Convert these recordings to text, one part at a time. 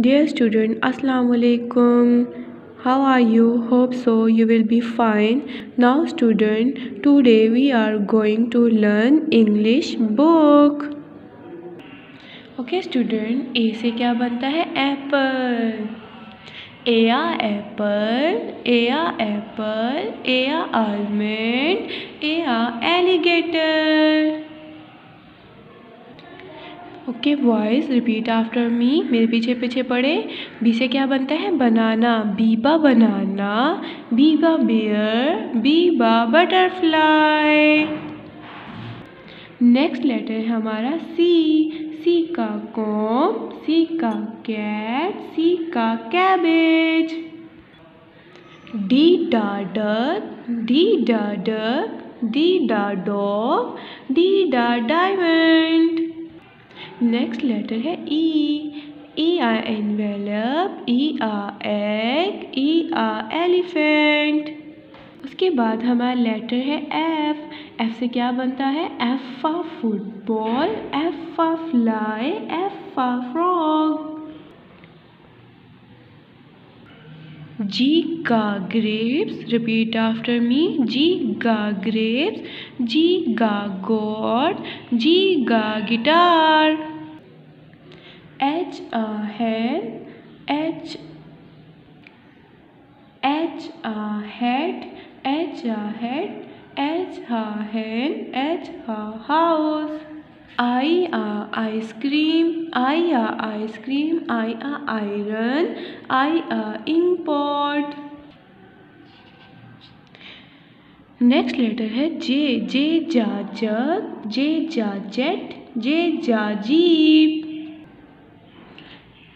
Dear student, Assalamu alaikum. How are you? Hope so you will be fine. Now student, today we are going to learn English book. Okay student, A से क्या बनता है apple. A a apple, A a apple, A a almond, A a alligator. Okay voice repeat after me मेरे पीछे पीछे पढ़े B से क्या बनता है? बनाना. बीबा बनाना. Biba beer Biba butterfly next letter है हमारा सी सी का कॉम सी का कैट सी का कैबेज डी डा डक डी डा डक डी डा डॉग डी डा डायमंड नेक्स्ट लेटर है ई ई आ एनवेलप ई आ एग ई आ एलिफेंट उसके बाद हमारा लेटर है एफ़ एफ़ से क्या बनता है? एफ़ आ फुटबॉल एफ़ आ फ्लाई एफ़ आ फ्रॉग जी का grapes repeat after me G गा ग्रेप्स जी गा गॉड जी गा गिटार एच अ हेड एच एच अ हेड एच अ हेड एच अ हेड एच अ हाउस आई आ आइसक्रीम आई आ आइसक्रीम आई आ आयरन आई आ इम्पोर्ट नेक्स्ट लेटर है जे जे जा जग जे जा जेट जे जा जीप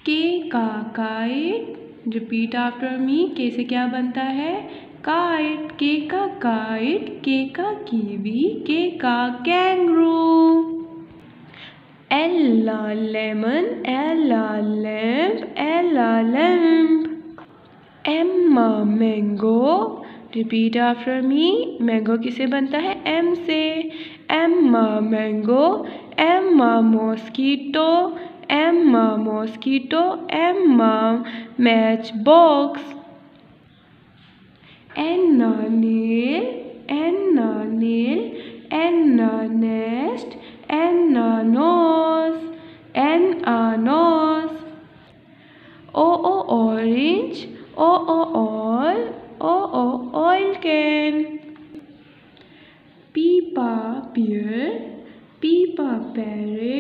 के का काइट रिपीट आफ्टर मी के से क्या बनता है? काइट के का काइट के का कीवी, के का kangaroo. L lemon L lamp L lamp M mango repeat after me mango किसे बनता है? एम से. M mango M mosquito M mosquito, M matchbox, N nail, N nail, N nest, N nose, N nose, O O orange, O O oil, O O oil can, P pear, P pa parrot,